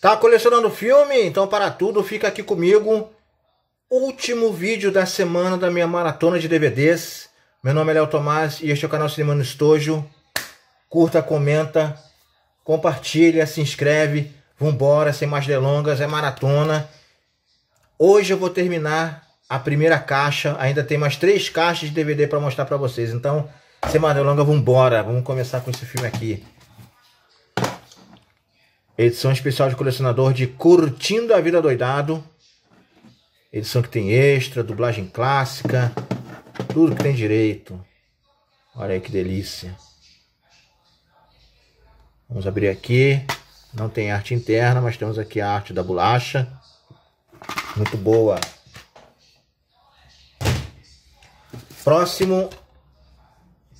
Tá colecionando filme? Então para tudo, fica aqui comigo. Último vídeo da semana da minha maratona de DVDs. Meu nome é Léo Tomás e este é o canal Cinema no Estojo. Curta, comenta, compartilha, se inscreve. Vambora, sem mais delongas, é maratona. Hoje eu vou terminar a primeira caixa. Ainda tem mais três caixas de DVD para mostrar para vocês. Então, sem mais delongas, vambora. Vamos começar com esse filme aqui. Edição especial de colecionador de Curtindo a Vida Doidado. Edição que tem extra, dublagem clássica, tudo que tem direito. Olha aí que delícia. Vamos abrir aqui. Não tem arte interna, mas temos aqui a arte da bolacha. Muito boa. Próximo,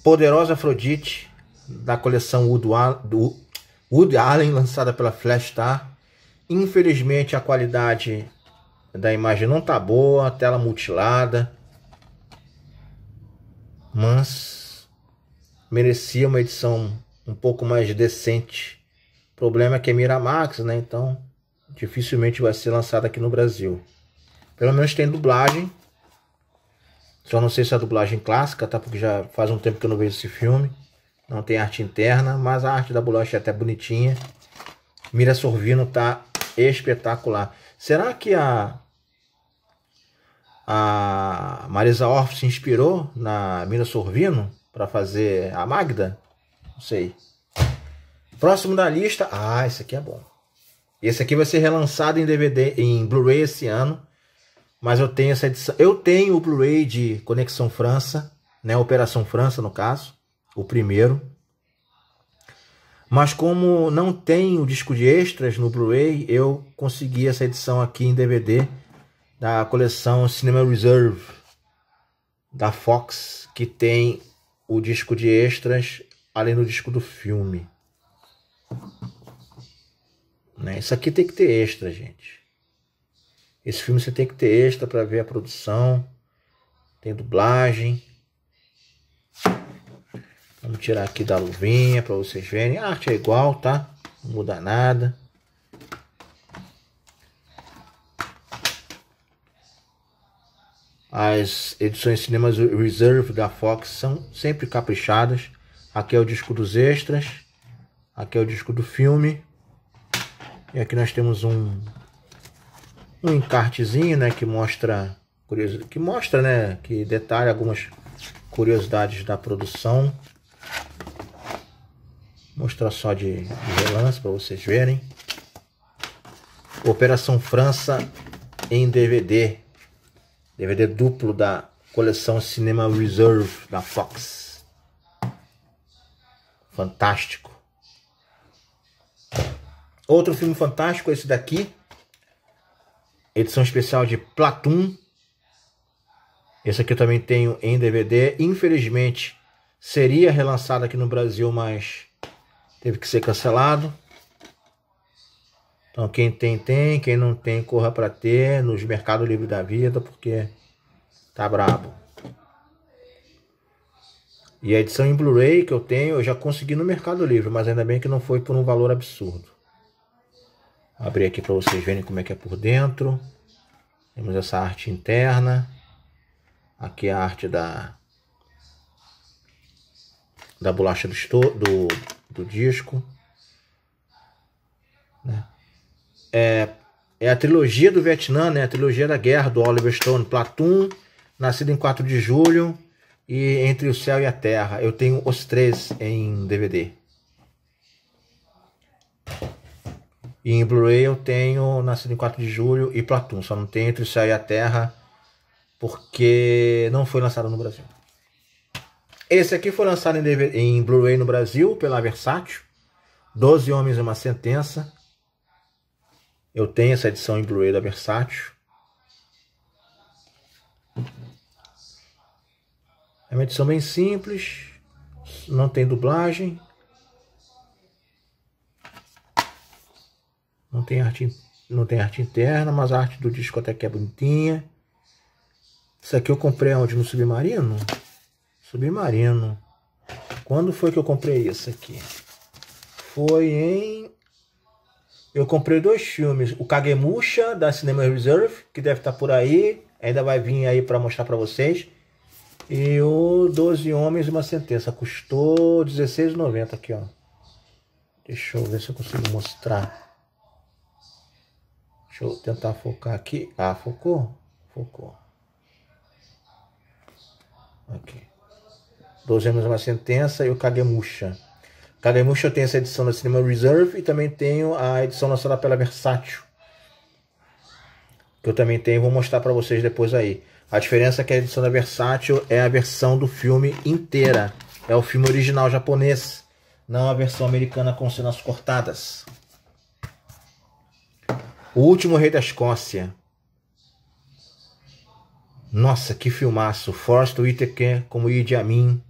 Poderosa Afrodite, da coleção Wood, do Wood Allen, lançada pela Flash Star. Infelizmente a qualidade da imagem não tá boa, tela mutilada. Mas merecia uma edição um pouco mais decente. O problema é que é Miramax, né? Então dificilmente vai ser lançada aqui no Brasil. Pelo menos tem dublagem. Só não sei se é a dublagem clássica, tá? Porque já faz um tempo que eu não vejo esse filme. Não tem arte interna, mas a arte da bolacha é até bonitinha. Mira Sorvino tá espetacular. Será que a a Marisa Orff se inspirou na Mira Sorvino para fazer a Magda? Não sei. Próximo da lista. Ah, esse aqui é bom. Esse aqui vai ser relançado em DVD, em Blu-ray esse ano. Mas eu tenho essa edição. Eu tenho o Blu-ray de Conexão França, né? Operação França no caso o primeiro. Mas como não tem o disco de extras no Blu-ray, eu consegui essa edição aqui em DVD da coleção Cinema Reserve da Fox, que tem o disco de extras além do disco do filme. Né? Isso aqui tem que ter extra, gente. Esse filme você tem que ter extra para ver a produção. Tem dublagem. Vamos tirar aqui da luvinha para vocês verem. A arte é igual, tá? Não muda nada. As edições Cinemas Reserve da Fox são sempre caprichadas. Aqui é o disco dos extras. Aqui é o disco do filme. E aqui nós temos um um encartezinho, né, que mostra que mostra, né, que detalha algumas curiosidades da produção. Mostrar só de, de relance para vocês verem. Operação França em DVD. DVD duplo da coleção Cinema Reserve da Fox. Fantástico. Outro filme fantástico, esse daqui. Edição especial de Platoon. Esse aqui eu também tenho em DVD. Infelizmente, seria relançado aqui no Brasil, mas teve que ser cancelado. Então quem tem, tem. Quem não tem, corra para ter nos Mercado Livre da Vida, porque tá brabo. E a edição em Blu-ray que eu tenho, eu já consegui no Mercado Livre, mas ainda bem que não foi por um valor absurdo. Vou abrir aqui para vocês verem como é que é por dentro. Temos essa arte interna. Aqui a arte da da bolacha do, do, do disco. Né? É, é a trilogia do Vietnã, né? a trilogia da guerra do Oliver Stone, Platoon, nascido em 4 de julho e Entre o Céu e a Terra. Eu tenho os três em DVD. E em Blu-ray eu tenho Nascido em 4 de Julho e Platoon. Só não tem Entre o Céu e a Terra porque não foi lançado no Brasil. Esse aqui foi lançado em, em Blu-ray no Brasil pela Versátil. Doze Homens e uma Sentença. Eu tenho essa edição em Blu-ray da Versátil. É uma edição bem simples. Não tem dublagem. Não tem arte, não tem arte interna, mas a arte do disco até que é bonitinha. Isso aqui eu comprei onde? No Submarino? Submarino. Quando foi que eu comprei isso aqui? Foi em eu comprei dois filmes. O Kagemusha, da Cinema Reserve, que deve estar por aí. Ainda vai vir aí para mostrar para vocês. E o 12 Homens e uma Sentença. Custou R$16,90 aqui, ó. Deixa eu ver se eu consigo mostrar. Deixa eu tentar focar aqui. Ah, focou? Focou. Aqui. 12 anos uma sentença e o Kagemusha. Kagemusha eu tenho essa edição da Cinema Reserve e também tenho a edição lançada pela Versátil. Que eu também tenho, vou mostrar para vocês depois aí. A diferença é que a edição da Versátil é a versão do filme inteira. É o filme original japonês, não a versão americana com cenas cortadas. O Último Rei da Escócia. Nossa, que filmaço. Forrest Whitaker como Idi Amin.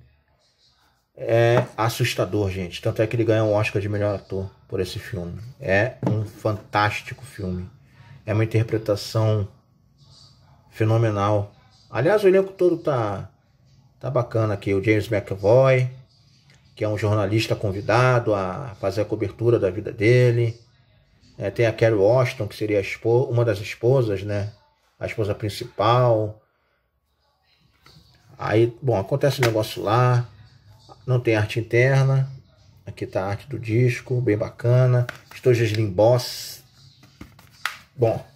É assustador, gente. Tanto é que ele ganhou um Oscar de melhor ator por esse filme. É um fantástico filme. É uma interpretação fenomenal. Aliás, o elenco todo tá, tá bacana aqui. O James McAvoy, que é um jornalista convidado a fazer a cobertura da vida dele. É, tem a Carrie Washington, que seria uma das esposas, né? A esposa principal. Aí, bom, acontece um negócio lá. Não tem arte interna. Aqui está a arte do disco, bem bacana. Estojos Boss. Bom.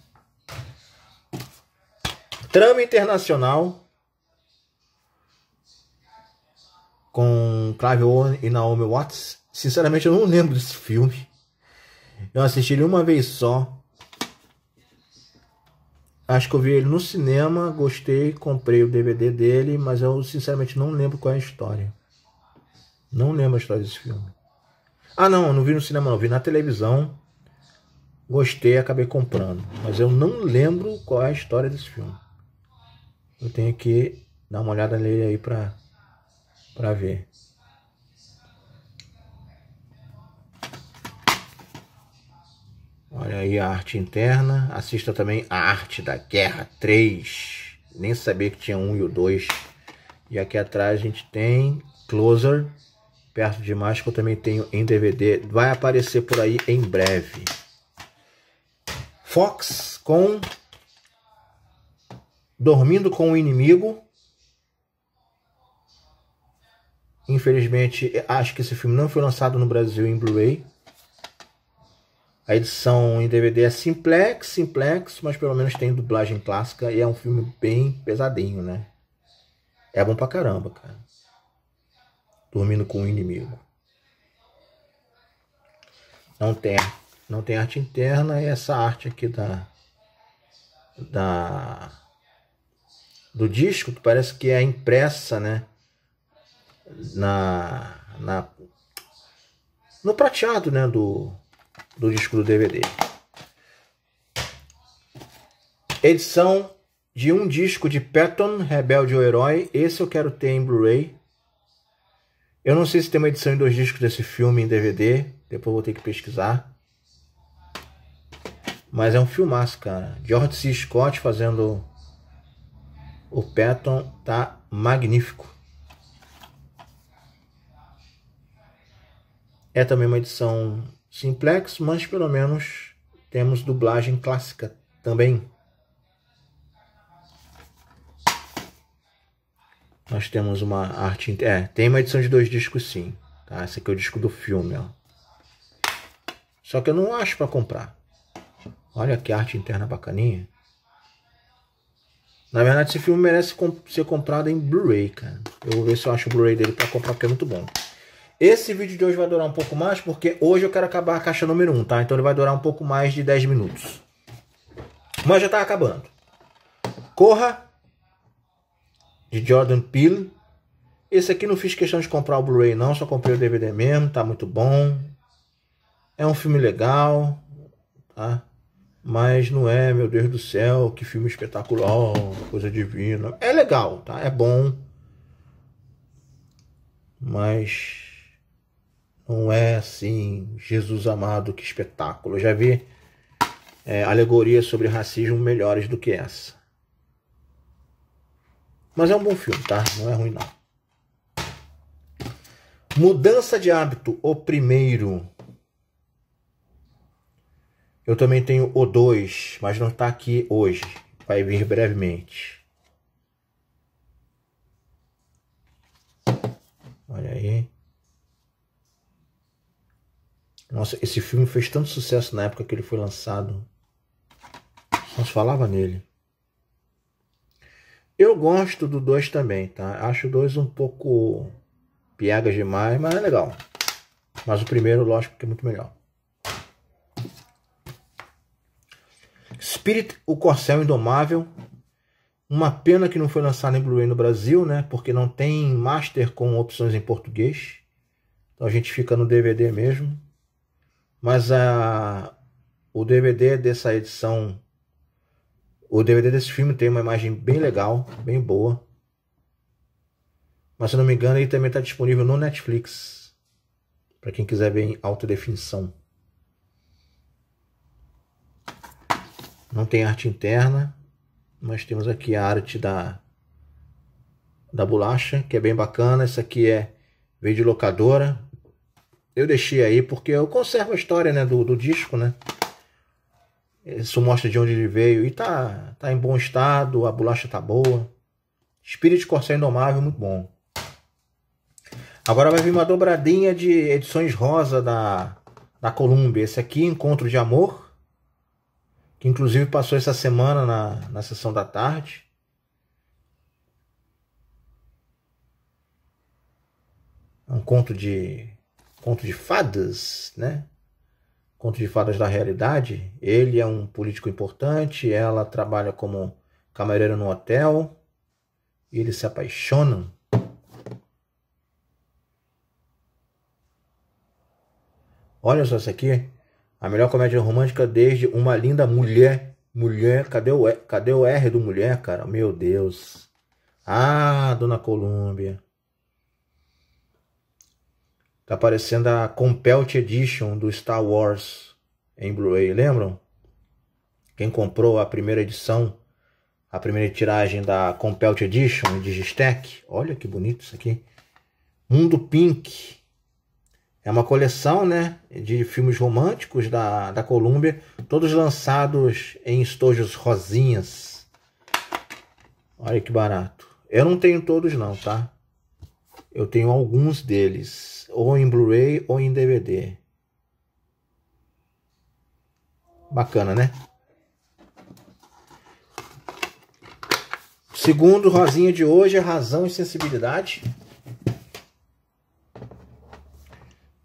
Trama internacional. Com Clive Owen e Naomi Watts. Sinceramente, eu não lembro desse filme. Eu assisti ele uma vez só. Acho que eu vi ele no cinema, gostei, comprei o DVD dele, mas eu sinceramente não lembro qual é a história. Não lembro a história desse filme. Ah, não, não vi no cinema, não, vi na televisão. Gostei, acabei comprando, mas eu não lembro qual é a história desse filme. Eu tenho que dar uma olhada nele aí pra, pra ver. Olha aí a arte interna. Assista também a Arte da Guerra 3. Nem sabia que tinha um e o 2. E aqui atrás a gente tem Closer. Perto demais que eu também tenho em DVD. Vai aparecer por aí em breve. Fox com Dormindo com o Inimigo. Infelizmente, acho que esse filme não foi lançado no Brasil em Blu-ray. A edição em DVD é simplex, simplex, mas pelo menos tem dublagem clássica e é um filme bem pesadinho, né? É bom pra caramba, cara. Dormindo com o inimigo. Não tem, não tem arte interna e essa arte aqui da da do disco que parece que é impressa, né? Na, na no prateado, né, do do disco do DVD. Edição de um disco de Patton, Rebelde ou Herói. Esse eu quero ter em Blu-ray. Eu não sei se tem uma edição em dois discos desse filme em DVD. Depois vou ter que pesquisar. Mas é um filmaço, cara. George C. Scott fazendo o Patton tá magnífico. É também uma edição simplex, mas pelo menos temos dublagem clássica também. Nós temos uma arte. É, tem uma edição de dois discos sim. Tá? Esse aqui é o disco do filme. Ó. Só que eu não acho para comprar. Olha que arte interna bacaninha. Na verdade, esse filme merece ser comprado em Blu-ray, cara. Eu vou ver se eu acho o Blu-ray dele para comprar, porque é muito bom. Esse vídeo de hoje vai durar um pouco mais, porque hoje eu quero acabar a caixa número 1, tá? Então ele vai durar um pouco mais de 10 minutos. Mas já tá acabando. Corra, de Jordan Peele. Esse aqui não fiz questão de comprar o Blu-ray não, só comprei o DVD mesmo, tá muito bom. É um filme legal, tá? Mas não é, meu Deus do céu, que filme espetacular, coisa divina. É legal, tá? É bom. Mas não é assim, Jesus amado, que espetáculo. Eu já vi é, alegorias sobre racismo melhores do que essa. Mas é um bom filme, tá? Não é ruim, não. Mudança de hábito, o primeiro. Eu também tenho o 2, mas não está aqui hoje. Vai vir brevemente. Olha aí. Nossa, esse filme fez tanto sucesso na época que ele foi lançado. Nós falava nele. Eu gosto do 2 também, tá? Acho o 2 um pouco piegas demais, mas é legal. Mas o primeiro, lógico, que é muito melhor. Spirit, o Corcel Indomável. Uma pena que não foi lançado em Blu-ray no Brasil, né? Porque não tem master com opções em português. Então a gente fica no DVD mesmo. Mas a, o DVD dessa edição, o DVD desse filme tem uma imagem bem legal, bem boa. Mas se não me engano, ele também está disponível no Netflix. Para quem quiser ver em alta definição. Não tem arte interna, mas temos aqui a arte da, da bolacha, que é bem bacana. Essa aqui é veio de locadora, eu deixei aí porque eu conservo a história né, do, do disco, né? Isso mostra de onde ele veio e tá, tá em bom estado, a bolacha tá boa. Spirit Corsair Indomável, muito bom. Agora vai vir uma dobradinha de edições rosa da, da Columbia. Esse aqui, Encontro de Amor, que inclusive passou essa semana na, na sessão da tarde. É um conto de conto de fadas, né? Conto de fadas da realidade. Ele é um político importante, ela trabalha como camareira no hotel e eles se apaixonam. Olha só isso aqui. A melhor comédia romântica desde Uma Linda Mulher. Mulher, cadê o, cadê o R do mulher, cara? Meu Deus. Ah, Dona Colômbia. Tá aparecendo a Compelt Edition do Star Wars em Blu-ray, lembram? Quem comprou a primeira edição, a primeira tiragem da Compelt Edition em Digistack, olha que bonito isso aqui. Mundo Pink. É uma coleção, né, de filmes românticos da, da Columbia, todos lançados em estojos rosinhas. Olha que barato. Eu não tenho todos não, tá? Eu tenho alguns deles ou em Blu-ray ou em DVD. Bacana, né? Segundo Rosinha de hoje é Razão e Sensibilidade.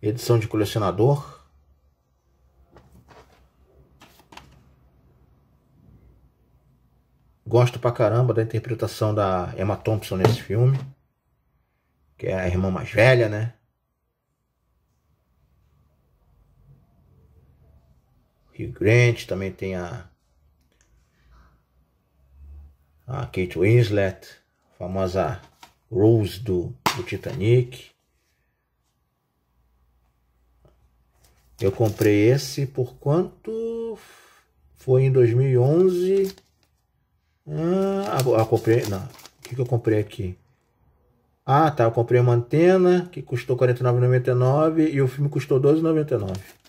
Edição de colecionador. Gosto pra caramba da interpretação da Emma Thompson nesse filme. Que é a irmã mais velha, né? Hugh Grant, também tem a, a Kate Winslet, a famosa Rose do, do Titanic. Eu comprei esse por quanto? Foi em 2011. Ah, ah comprei. Não. O que, que eu comprei aqui? Ah, tá. Eu comprei uma antena que custou R$ 49,99 e o filme custou R$ 12,99.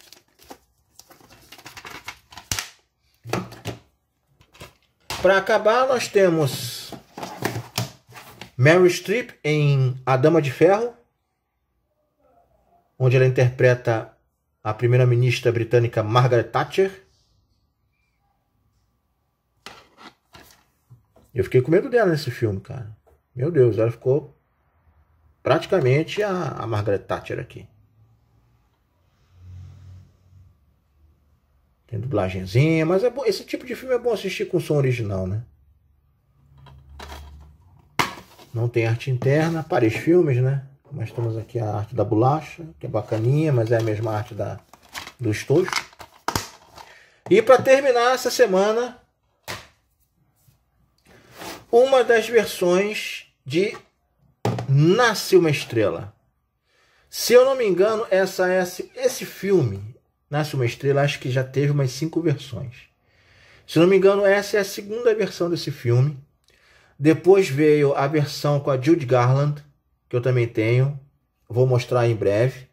Para acabar, nós temos Mary Streep em A Dama de Ferro, onde ela interpreta a primeira-ministra britânica Margaret Thatcher. Eu fiquei com medo dela nesse filme, cara. Meu Deus, ela ficou praticamente a, a Margaret Thatcher aqui. Tem dublagenzinha, mas é bom, esse tipo de filme é bom assistir com som original, né? Não tem arte interna, Paris Filmes, né? Mas temos aqui a arte da bolacha, que é bacaninha, mas é a mesma arte da, do estojo. E para terminar essa semana, uma das versões de Nasce uma Estrela. Se eu não me engano, essa, essa esse filme Nasce uma Estrela, acho que já teve umas cinco versões. Se não me engano, essa é a segunda versão desse filme. Depois veio a versão com a Jude Garland, que eu também tenho. Vou mostrar em breve.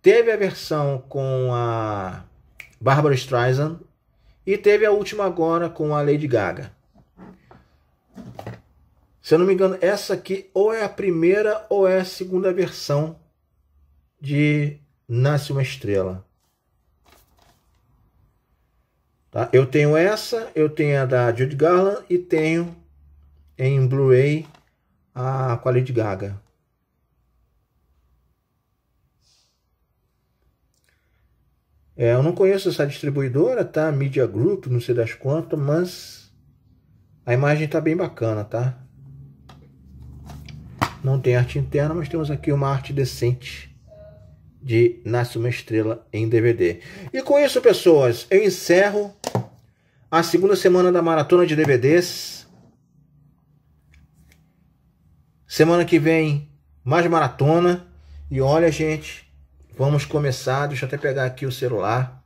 Teve a versão com a Barbara Streisand. E teve a última agora com a Lady Gaga. Se eu não me engano, essa aqui ou é a primeira ou é a segunda versão de Nasce uma Estrela. Tá? Eu tenho essa, eu tenho a da Judy Garland e tenho em Blu-ray a Lady Gaga. É, eu não conheço essa distribuidora, tá? Media Group, não sei das quantas, mas a imagem tá bem bacana, tá? Não tem arte interna, mas temos aqui uma arte decente de Nasce uma Estrela em DVD. E com isso, pessoas, eu encerro a segunda semana da maratona de DVDs. Semana que vem, mais maratona. E olha, gente, Vamos começar, deixa eu até pegar aqui o celular.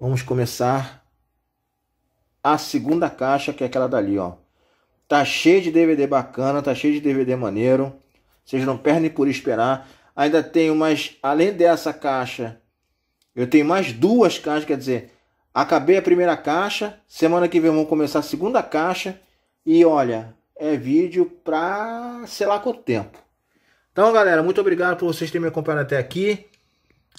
Vamos começar a segunda caixa, que é aquela dali, ó. Tá cheio de DVD bacana, tá cheio de DVD maneiro. Vocês não perdem por esperar. Ainda tenho mais, além dessa caixa, eu tenho mais duas caixas, quer dizer, acabei a primeira caixa, semana que vem vamos começar a segunda caixa. E olha, é vídeo pra sei lá quanto tempo. Então, galera, muito obrigado por vocês terem me acompanhado até aqui.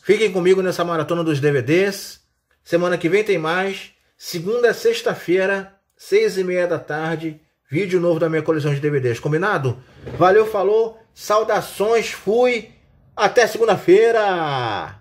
Fiquem comigo nessa maratona dos DVDs. Semana que vem tem mais. Segunda a sexta-feira, seis e meia da tarde, vídeo novo da minha coleção de DVDs. Combinado? Valeu, falou. Saudações, fui. Até segunda-feira.